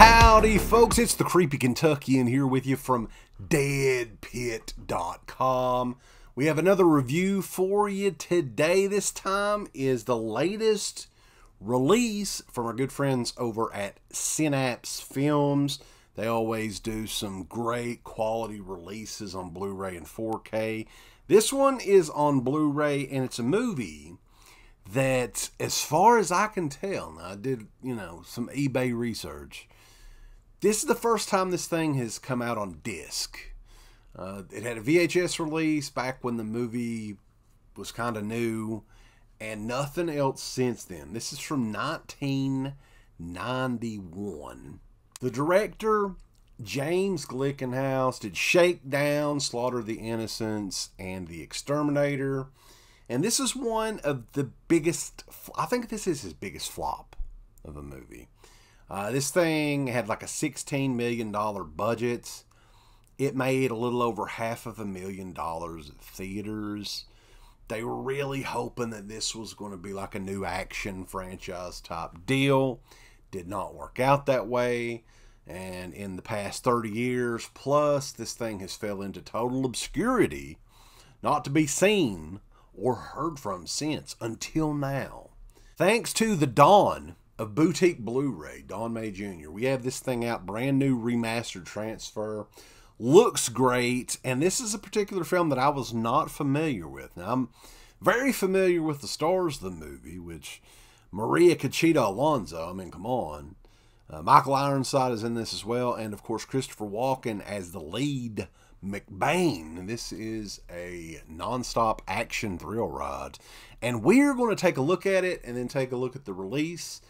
Howdy, folks. It's the Creepy Kentuckian here with you from deadpit.com. We have another review for you today. This time is the latest release from our good friends over at Synapse Films. They always do some great quality releases on Blu ray and 4K. This one is on Blu ray, and it's a movie that, as far as I can tell, I did, you know, some eBay research this is the first time this thing has come out on disc. Uh, it had a VHS release back when the movie was kind of new, and nothing else since then. This is from 1991. The director, James Glickenhaus, did Shakedown, Slaughter the Innocents, and The Exterminator. And this is one of the biggest, I think this is his biggest flop of a movie. Uh, this thing had like a $16 million budget. It made a little over half of a million dollars at theaters. They were really hoping that this was going to be like a new action franchise type deal. Did not work out that way. And in the past 30 years plus, this thing has fell into total obscurity, not to be seen or heard from since until now. Thanks to the dawn of Boutique Blu-ray, Don May Jr. We have this thing out, brand new remastered transfer. Looks great, and this is a particular film that I was not familiar with. Now, I'm very familiar with the stars of the movie, which Maria Conchita Alonso, I mean, come on. Uh, Michael Ironside is in this as well, and of course, Christopher Walken as the lead McBain. This is a non-stop action thrill ride, and we're going to take a look at it and then take a look at the release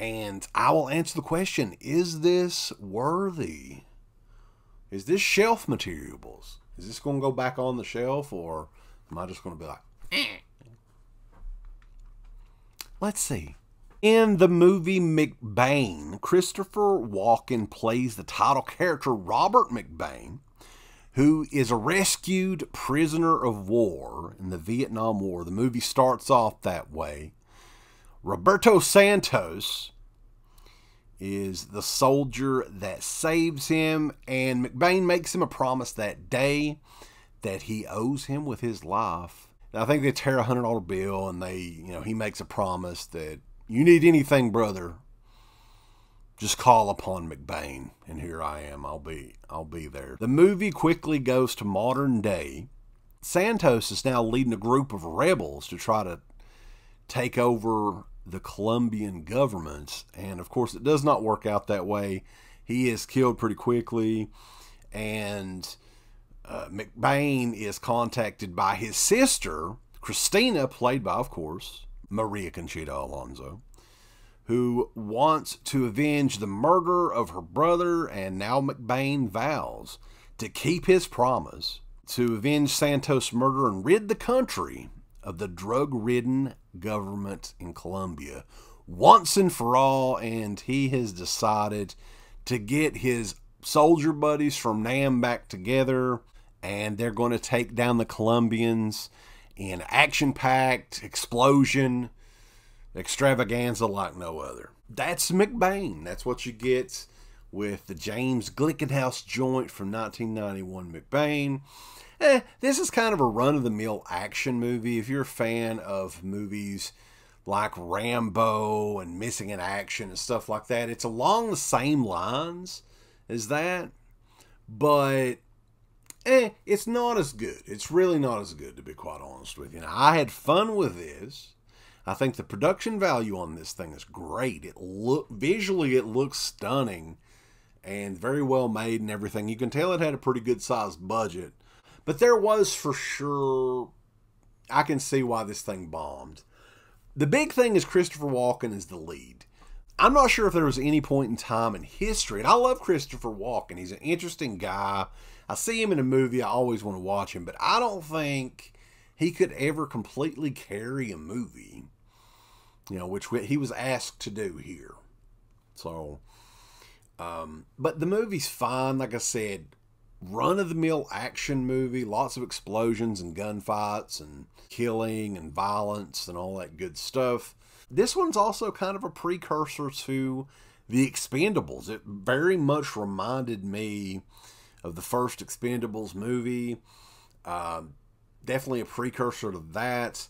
and I will answer the question Is this worthy? Is this shelf materials? Is this going to go back on the shelf or am I just going to be like, eh? Let's see. In the movie McBain, Christopher Walken plays the title character Robert McBain, who is a rescued prisoner of war in the Vietnam War. The movie starts off that way. Roberto Santos is the soldier that saves him, and McBain makes him a promise that day that he owes him with his life. I think they tear a hundred dollar bill, and they, you know, he makes a promise that you need anything, brother. Just call upon McBain, and here I am. I'll be, I'll be there. The movie quickly goes to modern day. Santos is now leading a group of rebels to try to take over the Colombian government. And of course, it does not work out that way. He is killed pretty quickly, and uh, McBain is contacted by his sister, Christina, played by, of course, Maria Conchita Alonso, who wants to avenge the murder of her brother, and now McBain vows to keep his promise to avenge Santos' murder and rid the country of the drug ridden government in Colombia once and for all, and he has decided to get his soldier buddies from Nam back together, and they're going to take down the Colombians in action packed explosion extravaganza like no other. That's McBain. That's what you get with the James Glickenhaus joint from 1991 McBain eh, this is kind of a run of the mill action movie. If you're a fan of movies like Rambo and Missing in Action and stuff like that, it's along the same lines as that, but eh, it's not as good. It's really not as good, to be quite honest with you. Now, I had fun with this. I think the production value on this thing is great. It look visually, it looks stunning and very well made and everything. You can tell it had a pretty good sized budget. But there was for sure, I can see why this thing bombed. The big thing is Christopher Walken is the lead. I'm not sure if there was any point in time in history, and I love Christopher Walken. He's an interesting guy. I see him in a movie, I always want to watch him, but I don't think he could ever completely carry a movie, you know, which he was asked to do here. So, um, but the movie's fine. Like I said, run of the mill action movie, lots of explosions and gunfights and killing and violence and all that good stuff. This one's also kind of a precursor to The Expendables. It very much reminded me of the first Expendables movie. Uh, definitely a precursor to that.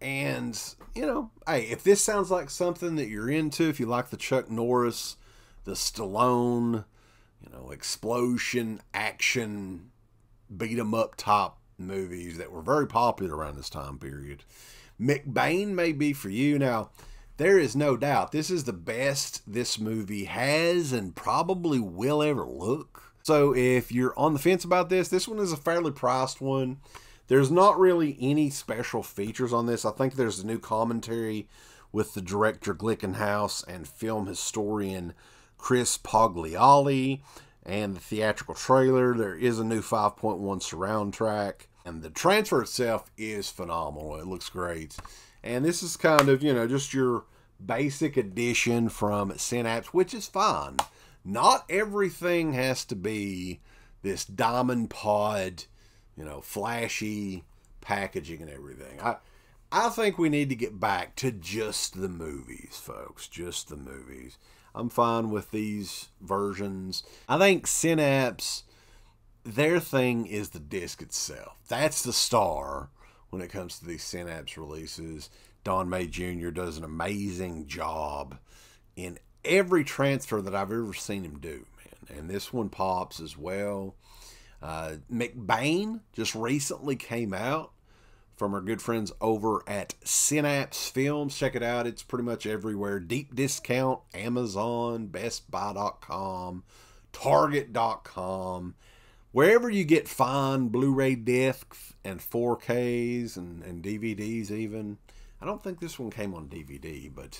And, you know, hey, if this sounds like something that you're into, if you like the Chuck Norris, the Stallone, you know, explosion, action, beat 'em up top movies that were very popular around this time period, McBain may be for you. Now, there is no doubt this is the best this movie has and probably will ever look. So if you're on the fence about this, this one is a fairly priced one. There's not really any special features on this. I think there's a new commentary with the director Glickenhaus and film historian Chris Poggiali and the theatrical trailer. There is a new 5.1 surround track. And the transfer itself is phenomenal. It looks great. And this is kind of, you know, just your basic edition from Synapse, which is fine. Not everything has to be this diamond pod you know, flashy packaging and everything. I I think we need to get back to just the movies, folks, just the movies. I'm fine with these versions. I think Synapse their thing is the disc itself. That's the star when it comes to these Synapse releases. Don May Jr. does an amazing job in every transfer that I've ever seen him do, man. And this one pops as well. Uh, McBain just recently came out from our good friends over at Synapse Films. Check it out. It's pretty much everywhere. Deep discount, Amazon, BestBuy.com, Target.com. Wherever you get fine Blu-ray discs and 4Ks and, and DVDs even. I don't think this one came on DVD, but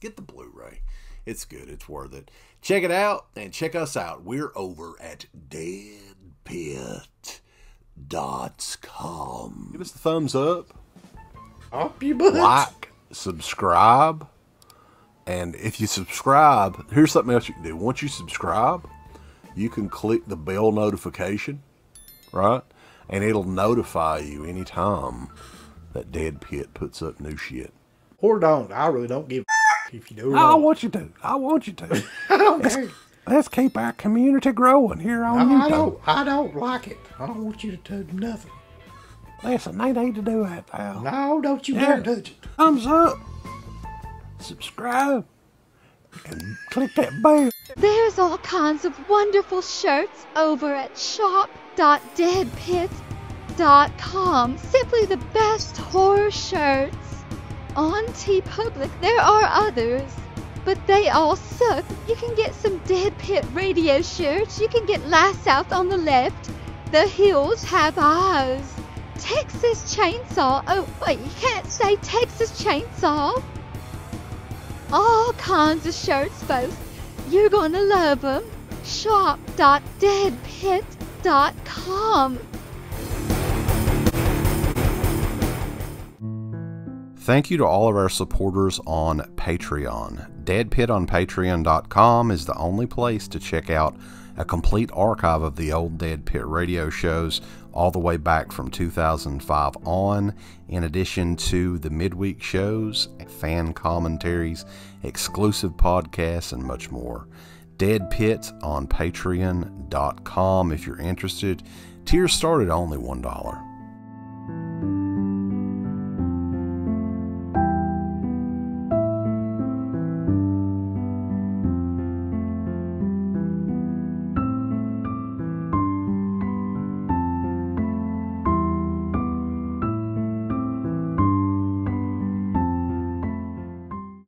get the Blu-ray. It's good. It's worth it. Check it out and check us out. We're over at Dead Pit.com. Give us the thumbs up. Up you butt. Like, subscribe. And if you subscribe, here's something else you can do. Once you subscribe, you can click the bell notification, right? And it'll notify you anytime that Dead Pit puts up new shit. Or don't. I really don't give a if you do. I want you to. I want you to. I don't care. Let's keep our community growing here on No, YouTube. I don't. I don't like it. I don't want you to do nothing. Listen, they need to do that, pal. No, don't you Yeah. dare touch it. Thumbs up, subscribe, and click that bell. There's all kinds of wonderful shirts over at shop.deadpit.com. Simply the best horror shirts. On TeePublic, there are others, but they all suck. You can get some Dead Pit radio shirts. You can get Last House on the left. The Hills Have Eyes. Texas Chainsaw. Oh, wait, you can't say Texas Chainsaw. All kinds of shirts, folks. You're gonna love them. Shop.deadpit.com. Thank you to all of our supporters on Patreon. DeadPitOnPatreon.com is the only place to check out a complete archive of the old Dead Pit radio shows all the way back from 2005 on, in addition to the midweek shows, fan commentaries, exclusive podcasts, and much more. Dead Pit on Patreon.com if you're interested. Tiers start at only $1.